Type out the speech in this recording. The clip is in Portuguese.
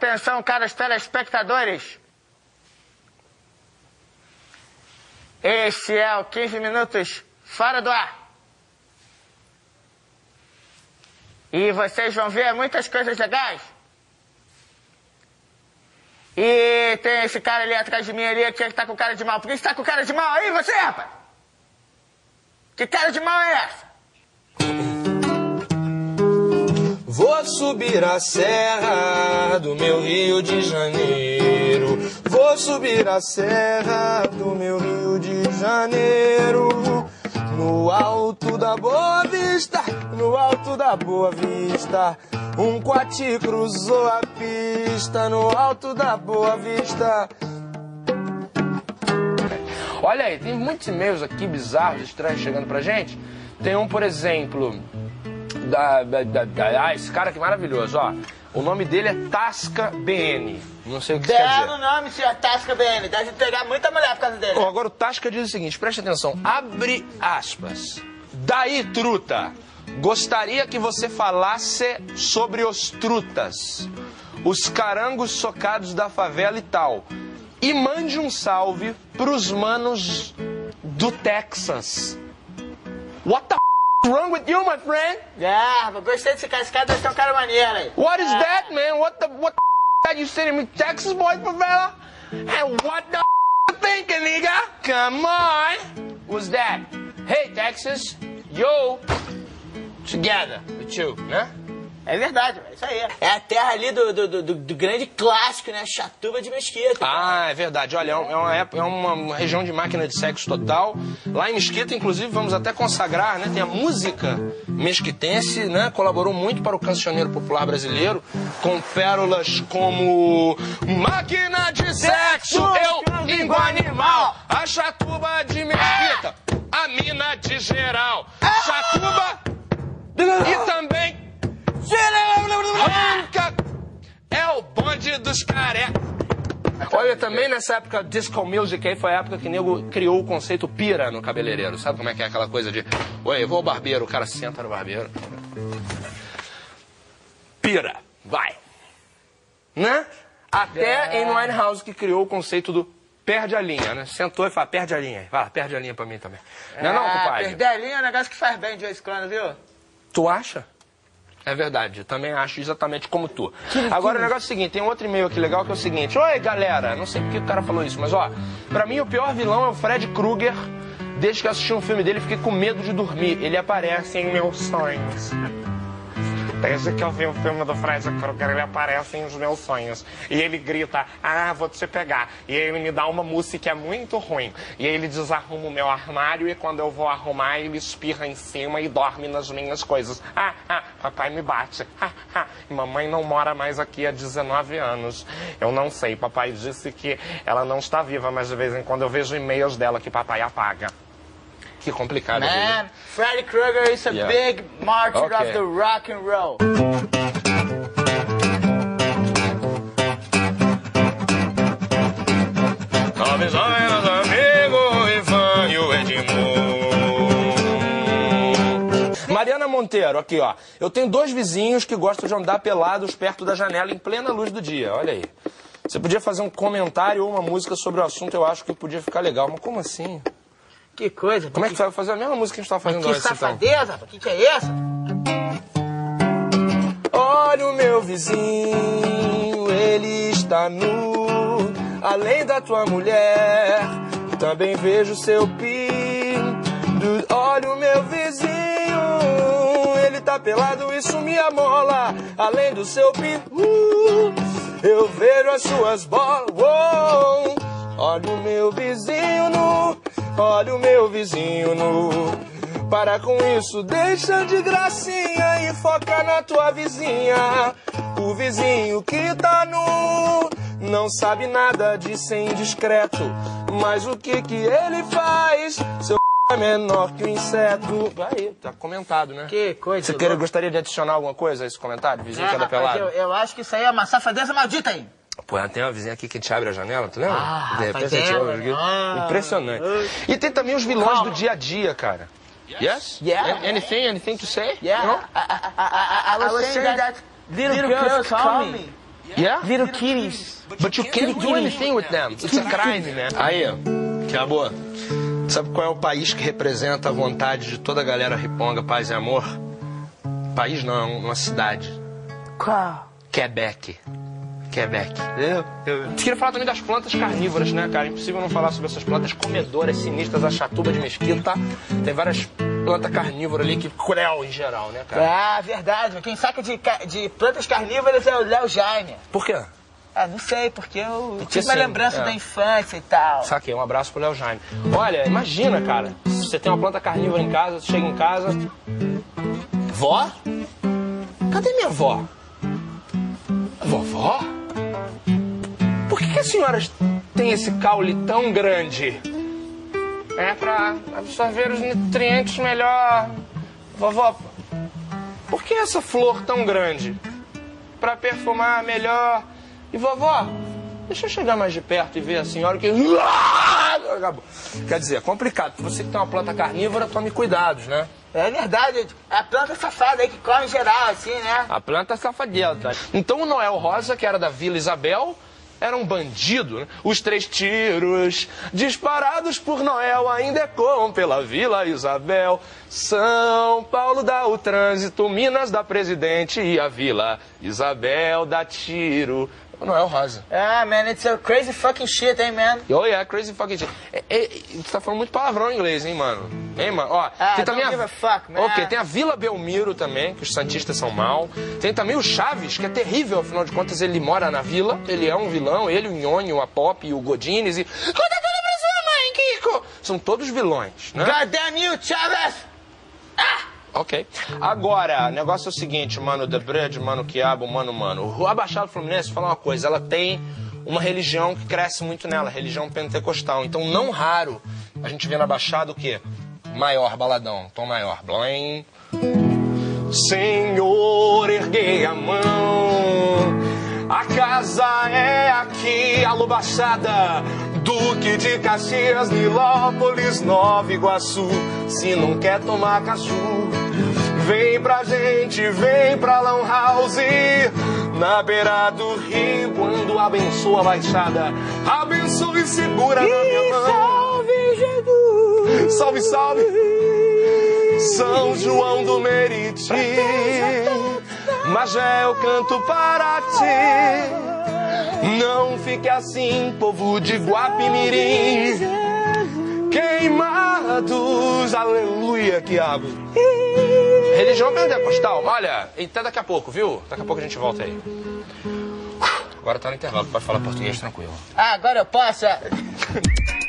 Atenção, caros telespectadores. Este é o 15 Minutos Fora do Ar. E vocês vão ver muitas coisas legais. E tem esse cara ali atrás de mim ali que tá com cara de mal. Por que você tá com cara de mal aí, você, rapaz? Que cara de mal é essa? Vou subir a serra do meu Rio de Janeiro. Vou subir a serra do meu Rio de Janeiro. No alto da Boa Vista, no alto da Boa Vista. Um quati cruzou a pista no alto da Boa Vista. Olha aí, tem muitos e-mails aqui bizarros, estranhos chegando pra gente. Tem um, por exemplo, da, da, da, da ah, esse cara que maravilhoso, ó. O nome dele é Tasca BN. Não sei o que isso quer dizer. Belo nome, senhor Tasca BN. Deve pegar muita mulher por causa dele. Bom, agora o Tasca diz o seguinte, preste atenção. Abre aspas. Daí, truta. Gostaria que você falasse sobre os trutas, os carangos socados da favela e tal. E mande um salve pros manos do Texas. What the wrong with you, my friend? Ah, rapaz, gostei desse cara. Esse ser um cara maneiro aí. What is that, man? What the what the you sending me Texas boy favela? And what the you thinking, nigga? Come on. Who's that? Hey, Texas. Yo. Together, the two, né? É verdade, é isso aí. É a terra ali do, do, do, do grande clássico, né? Chatuba de Mesquita. Ah, é verdade. Olha, é uma, é uma região de máquina de sexo total. Lá em Mesquita, inclusive, vamos até consagrar, né? Tem a música mesquitense, né? Colaborou muito para o cancioneiro popular brasileiro, com pérolas como Máquina de Sexo, eu, língua animal, a chatuba de Mesquita, a mina de geral, chatuba também nessa época disco music aí foi a época que o nego criou o conceito pira no cabeleireiro. Sabe como é que é aquela coisa de, oi, eu vou ao barbeiro, o cara senta no barbeiro. Pira, vai. Né? Até em Winehouse que criou o conceito do perde a linha, né? Sentou e fala, perde a linha aí. Vai lá, perde a linha pra mim também. Não é não, compadre? Perder a linha é um negócio que faz bem de vez em quando, viu? Tu acha? É verdade, eu também acho exatamente como tu. Agora o negócio é o seguinte, tem um outro e-mail aqui legal que é o seguinte. Oi, galera, não sei porque o cara falou isso, mas ó, pra mim o pior vilão é o Fred Krueger. Desde que eu assisti um filme dele, fiquei com medo de dormir. Ele aparece em meus sonhos. Desde que eu vi o filme do Fred Krueger, ele aparece nos meus sonhos. E ele grita, ah, vou te pegar. E ele me dá uma música muito ruim. E ele desarruma o meu armário e quando eu vou arrumar, ele espirra em cima e dorme nas minhas coisas. Ah, ah, papai me bate. Ah, ah. Mamãe não mora mais aqui há 19 anos. Eu não sei, papai disse que ela não está viva, mas de vez em quando eu vejo e-mails dela que papai apaga. Que complicado. viu? Man, Freddy Krueger is a Yeah. big martyr Okay. of the rock and roll. Mariana Monteiro, aqui ó. Eu tenho dois vizinhos que gostam de andar pelados perto da janela em plena luz do dia. Olha aí. Você podia fazer um comentário ou uma música sobre o assunto, eu acho que podia ficar legal. Mas como assim? Que coisa. Como é que você vai fazer a mesma música que a gente tava fazendo Que antes, então? safadeza, rapaz. Que que é isso? Olha o meu vizinho, ele está nu. Além da tua mulher, também vejo seu pinto. Olha o meu vizinho, ele tá pelado, isso me amola. Além do seu pinto, eu vejo as suas bolas. Olha o meu vizinho nu, olha o meu vizinho nu. Para com isso, deixa de gracinha e foca na tua vizinha. O vizinho que tá nu não sabe nada de ser indiscreto. Mas o que que ele faz? Seu é menor que um inseto. Aí, tá comentado, né? Que coisa. Você queira, gostaria de adicionar alguma coisa a esse comentário? Vizinho É, que anda rapaz, pelado? eu, eu acho que isso aí é uma safadeza maldita aí. Pô, tem uma vizinha aqui que te abre a janela, tu lembra? Ah, De repente a gente é, ouve ah. Impressionante. E tem também os vilões Calma. do dia a dia, cara. Yes? Yeah. A- Anything, anything to say? Yeah, No? I, I, I, I, I was saying that, little, girls, call, me. Yeah? Little kitties. But you can't do anything with them. It's a crime, man. Aí, que é boa. Sabe qual é o país que representa a vontade de toda a galera riponga, paz e amor? País não, é uma cidade. Qual? Quebec. Quebec. Eu, eu. Você queria falar também das plantas carnívoras, né, cara? Impossível não falar sobre essas plantas comedoras sinistras, a chatuba de mesquita. Tem várias plantas carnívoras ali que cruel em geral, né, cara? Ah, verdade. Quem saca de, de plantas carnívoras é o Léo Jaime. Por quê? Ah, não sei, porque eu Porque tive uma sim, lembrança é. da infância e tal. Saquei, um abraço pro Léo Jaime. Olha, imagina, cara, se você tem uma planta carnívora em casa, você chega em casa. Vó? Cadê minha vó? Vovó? Por que, as senhoras têm esse caule tão grande? É pra absorver os nutrientes melhor. Vovó, por que essa flor tão grande? Pra perfumar melhor. E vovó, deixa eu chegar mais de perto e ver a senhora que. Acabou. Quer dizer, é complicado. Você que tem uma planta carnívora, tome cuidados, né? É verdade. É a planta safada aí que corre em geral, assim, né? A planta safadeza. Então o Noel Rosa, que era da Vila Isabel, era um bandido. Né? Os três tiros disparados por Noel ainda ecoam pela Vila Isabel. São Paulo dá o trânsito, Minas dá presidente e a Vila Isabel dá tiro. O Noel Rosa. Ah, man, it's a crazy fucking shit, hein, man? Oh, yeah, crazy fucking shit. É, é, você tá falando muito palavrão em inglês, hein, mano? Hein, mano? Ó, Ah, tem também a fuck, man. Ok, tem a Vila Belmiro também, que os Santistas são mal. Tem também o Chaves, que é terrível, afinal de contas, ele mora na vila, ele é um vilão, ele, o Nhonho, a Pop e o Godines e. Conta tudo pra sua mãe, Kiko! São todos vilões, né? God damn you, Chavez! Ok. Agora, o negócio é o seguinte, mano, The mano, Quiabo, mano, mano. A Baixada Fluminense, fala uma coisa, ela tem uma religião que cresce muito nela, religião pentecostal. Então, não raro, a gente vê na Baixada o quê? Maior, baladão, tom maior. Blim. Senhor, erguei a mão. A casa é aqui, alô Baixada. Duque de Caxias, Nilópolis, Nova Iguaçu. Se não quer tomar cachu, vem pra gente, vem pra Lan House. Na beira do rio, quando abençoa a Baixada, abençoa e segura na minha mão. Salve, Jesus! Salve, salve! São João do Meriti, Magé eu canto para ti. Não fique assim, povo de Guapimirim. Queimados, aleluia, quiabo. Religião pentecostal, olha, até daqui a pouco, viu? Daqui a pouco a gente volta aí. Agora tá no intervalo, pode falar português tranquilo. Ah, agora eu posso?